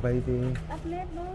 Sabay din. Atlet mo.